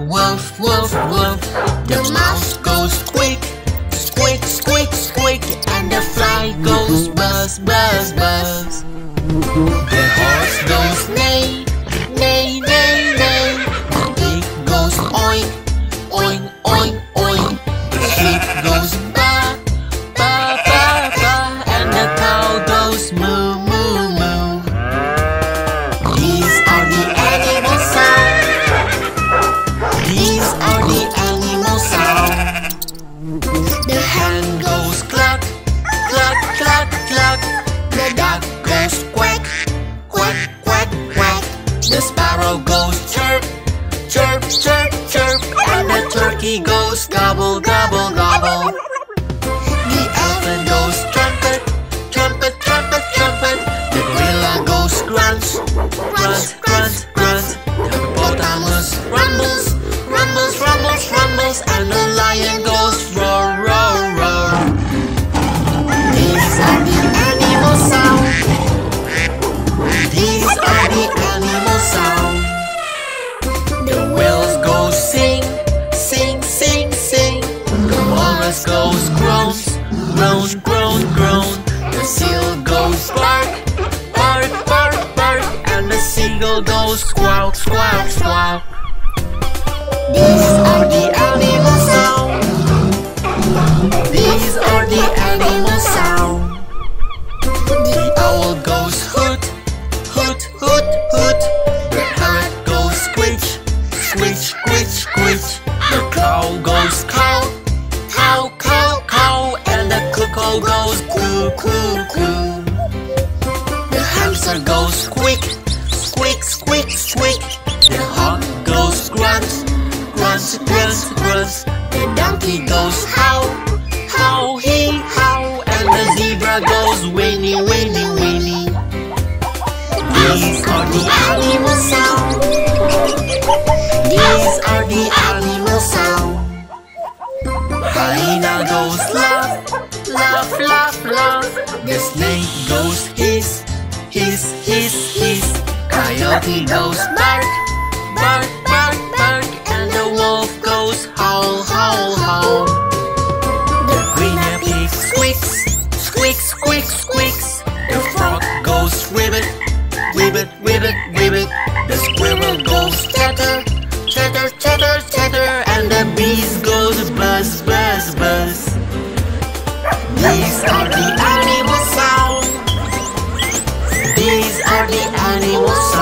Wolf, wolf, wolf. The mouse goes squeak, squeak, squeak, squeak, and the fly goes buzz, buzz, buzz. The horse goes neigh. Are the animal sounds. The hen goes cluck, cluck, cluck, cluck. The duck goes quack, quack, quack, quack. The sparrow goes chirp, chirp, chirp, chirp. And the turkey goes gobble, gobble, gobble. Goes groans, groan, groan, groan. The seal goes bark, bark, bark, bark. And the seagull goes squawk, squawk, squawk. These are the animal sounds. These are the animal sounds. The owl goes hoot, hoot, hoot, hoot. The parrot goes squitch, squitch, squitch, squitch. The goes cow, cow, cow. Cuckoo goes coo, coo, coo. The hamster goes squeak, squeak, squeak, squeak. The hog goes grunt, grunt, grunt, grunt. The donkey goes how, how, he, how. And the zebra goes whinny, whinny, whinny. These are the animal sounds. These are the animal sounds. Hyena goes laugh, laugh, laugh, laugh. The snake goes hiss, hiss, hiss, hiss. Coyote goes bark, bark, bark, bark. And the wolf goes howl, howl, howl. The guinea pig squeaks, squeaks, squeaks, squeaks. The frog goes ribbit, ribbit, ribbit, ribbit. The squirrel goes chatter, chatter, chatter, chatter. And the bees goes buzz, buzz. These are the animal